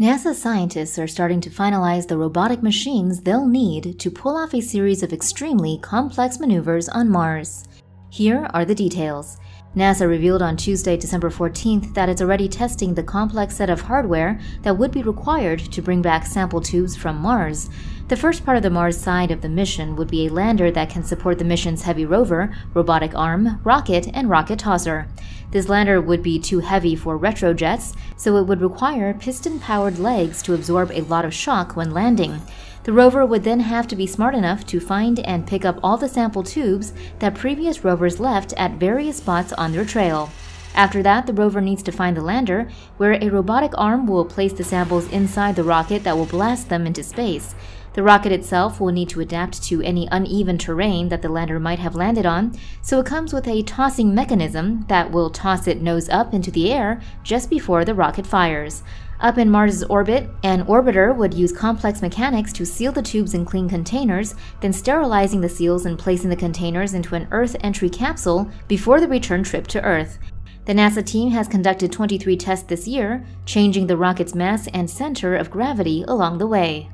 NASA scientists are starting to finalize the robotic machines they'll need to pull off a series of extremely complex maneuvers on Mars. Here are the details. NASA revealed on Tuesday, December 14th, that it's already testing the complex set of hardware that would be required to bring back sample tubes from Mars. The first part of the Mars side of the mission would be a lander that can support the mission's heavy rover, robotic arm, rocket, and rocket tosser. This lander would be too heavy for retrojets, so it would require piston powered legs to absorb a lot of shock when landing. The rover would then have to be smart enough to find and pick up all the sample tubes that previous rovers left at various spots on their trail. After that, the rover needs to find the lander, where a robotic arm will place the samples inside the rocket that will blast them into space. The rocket itself will need to adapt to any uneven terrain that the lander might have landed on, so it comes with a tossing mechanism that will toss it nose up into the air just before the rocket fires. Up in Mars' orbit, an orbiter would use complex mechanics to seal the tubes in clean containers, then sterilizing the seals and placing the containers into an Earth entry capsule before the return trip to Earth. The NASA team has conducted 23 tests this year, changing the rocket's mass and center of gravity along the way.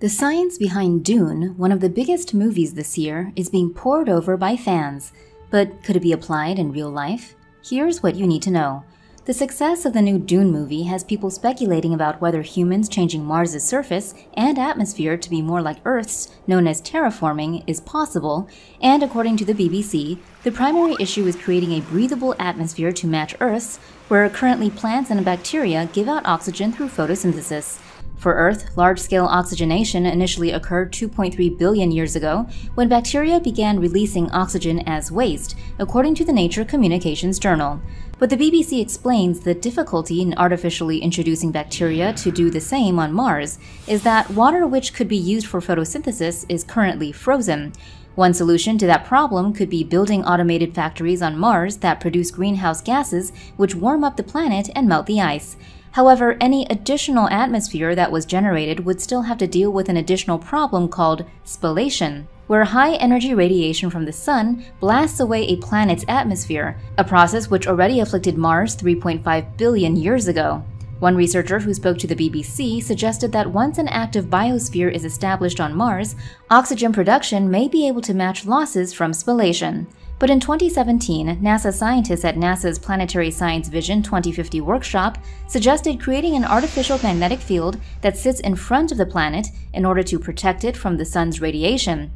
The science behind Dune, one of the biggest movies this year, is being poured over by fans. But could it be applied in real life? Here's what you need to know. The success of the new Dune movie has people speculating about whether humans changing Mars' surface and atmosphere to be more like Earth's, known as terraforming, is possible, and according to the BBC, the primary issue is creating a breathable atmosphere to match Earth's, where currently plants and bacteria give out oxygen through photosynthesis. For Earth, large scale oxygenation initially occurred 2.3 billion years ago when bacteria began releasing oxygen as waste, according to the Nature Communications Journal. But the BBC explains the difficulty in artificially introducing bacteria to do the same on Mars is that water which could be used for photosynthesis is currently frozen. One solution to that problem could be building automated factories on Mars that produce greenhouse gases which warm up the planet and melt the ice. However, any additional atmosphere that was generated would still have to deal with an additional problem called spallation, where high energy radiation from the sun blasts away a planet's atmosphere, a process which already afflicted Mars 3.5 billion years ago. One researcher who spoke to the BBC suggested that once an active biosphere is established on Mars, oxygen production may be able to match losses from spallation. But in 2017, NASA scientists at NASA's Planetary Science Vision 2050 workshop suggested creating an artificial magnetic field that sits in front of the planet in order to protect it from the sun's radiation.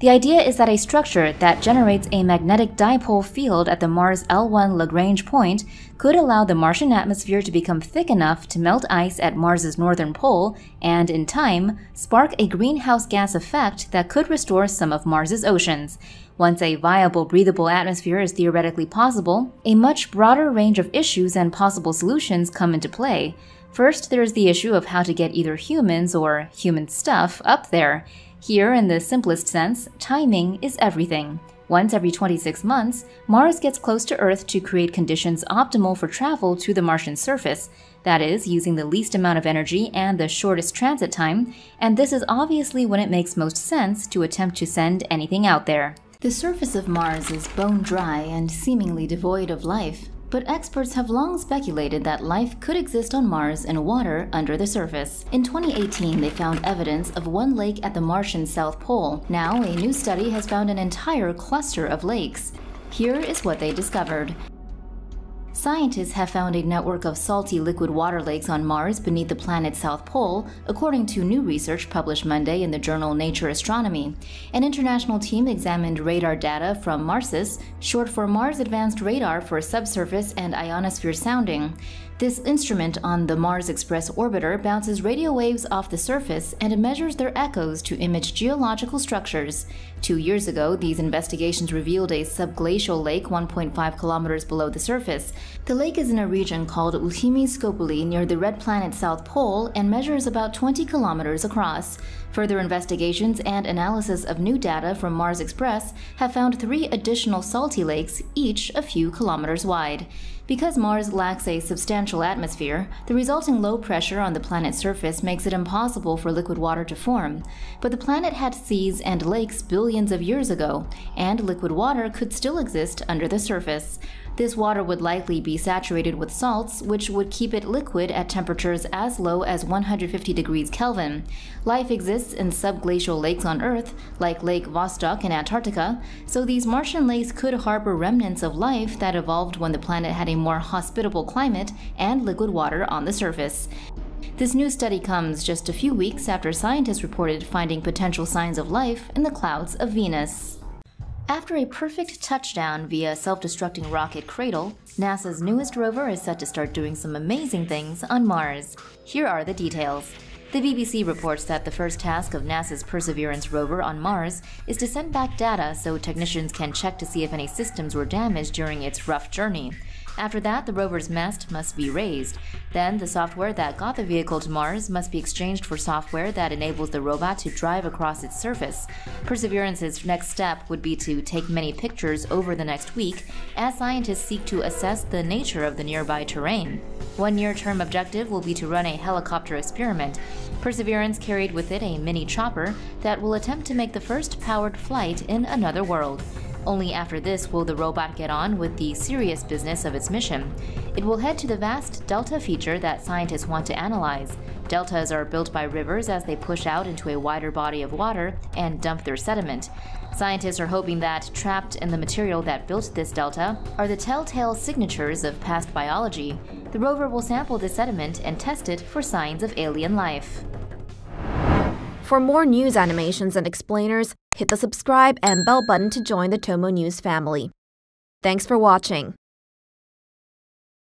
The idea is that a structure that generates a magnetic dipole field at the Mars L1 Lagrange point could allow the Martian atmosphere to become thick enough to melt ice at Mars's northern pole and, in time, spark a greenhouse gas effect that could restore some of Mars's oceans. Once a viable, breathable atmosphere is theoretically possible, a much broader range of issues and possible solutions come into play. First, there is the issue of how to get either humans or human stuff up there. Here, in the simplest sense, timing is everything. Once every 26 months, Mars gets close to Earth to create conditions optimal for travel to the Martian surface, that is, using the least amount of energy and the shortest transit time, and this is obviously when it makes most sense to attempt to send anything out there. The surface of Mars is bone dry and seemingly devoid of life, but experts have long speculated that life could exist on Mars in water under the surface. In 2018, they found evidence of one lake at the Martian South Pole. Now, a new study has found an entire cluster of lakes. Here is what they discovered. Scientists have found a network of salty liquid water lakes on Mars beneath the planet's south pole, according to new research published Monday in the journal Nature Astronomy. An international team examined radar data from MARSIS, short for Mars Advanced Radar for Subsurface and Ionosphere Sounding. This instrument on the Mars Express orbiter bounces radio waves off the surface and measures their echoes to image geological structures. Two years ago, these investigations revealed a subglacial lake 1.5 kilometers below the surface. The lake is in a region called Ultimi Scopuli near the red planet's south pole and measures about 20 kilometers across. Further investigations and analysis of new data from Mars Express have found three additional salty lakes, each a few kilometers wide. Because Mars lacks a substantial atmosphere, the resulting low pressure on the planet's surface makes it impossible for liquid water to form. But the planet had seas and lakes billions of years ago, and liquid water could still exist under the surface. This water would likely be saturated with salts, which would keep it liquid at temperatures as low as 150 degrees Kelvin. Life exists in subglacial lakes on Earth, like Lake Vostok in Antarctica, so these Martian lakes could harbor remnants of life that evolved when the planet had a more hospitable climate and liquid water on the surface. This new study comes just a few weeks after scientists reported finding potential signs of life in the clouds of Venus. After a perfect touchdown via self-destructing rocket Cradle, NASA's newest rover is set to start doing some amazing things on Mars. Here are the details. The BBC reports that the first task of NASA's Perseverance rover on Mars is to send back data so technicians can check to see if any systems were damaged during its rough journey. After that, the rover's mast must be raised. Then, the software that got the vehicle to Mars must be exchanged for software that enables the robot to drive across its surface. Perseverance's next step would be to take many pictures over the next week as scientists seek to assess the nature of the nearby terrain. One near term objective will be to run a helicopter experiment. Perseverance carried with it a mini chopper that will attempt to make the first powered flight in another world. Only after this will the robot get on with the serious business of its mission. It will head to the vast delta feature that scientists want to analyze. Deltas are built by rivers as they push out into a wider body of water and dump their sediment. Scientists are hoping that trapped in the material that built this delta are the telltale signatures of past biology. The rover will sample the sediment and test it for signs of alien life. For more news animations and explainers, hit the subscribe and bell button to join the Tomo News family. Thanks for watching.